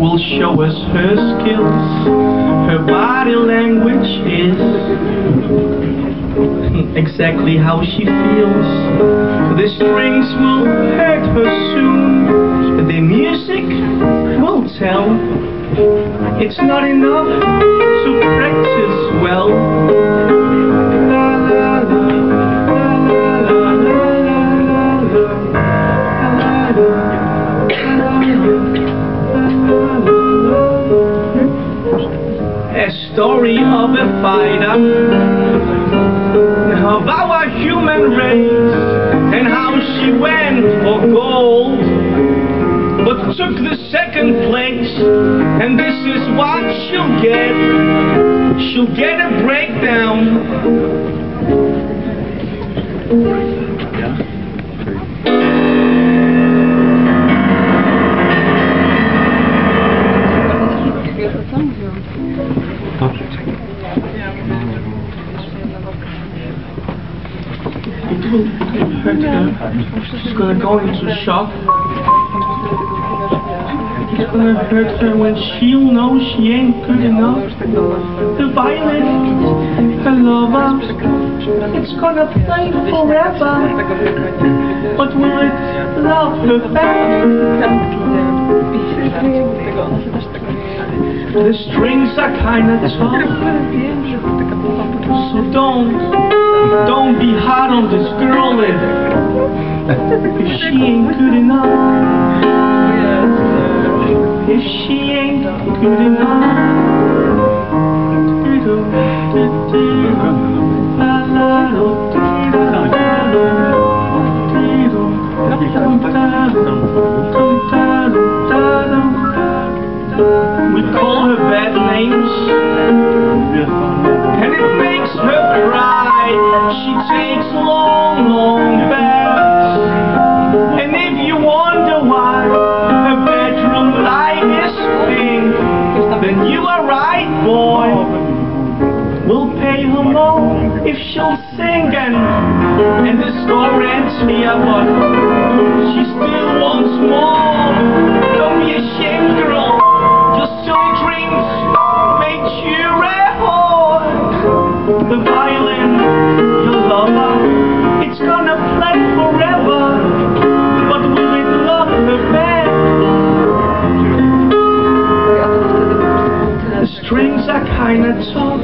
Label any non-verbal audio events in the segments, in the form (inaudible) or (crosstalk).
will show us her skills. Her body language is (laughs) exactly how she feels. The strings will hurt her soon. The music will tell. It's not enough to practice well. Of a fighter of our human race and how she went for gold but took the second place. And this is what she'll get. She'll get a breakdown She's gonna go into shock. It's gonna hurt her when she'll know she ain't good enough. The violin, her lover, it's gonna play forever. But will it love her back? The strings are kinda tough. So don't, don't be hard on this girl if, if she ain't good enough. If she ain't good enough. We call her bad names and it makes her cry. Takes long, long baths. And if you wonder why her bedroom light is pink, then you are right, boy. We'll pay her more if she'll sing and and the score ends here, but strings are kinda tough.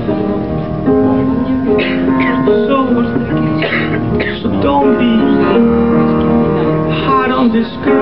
So, so don't be hard on this girl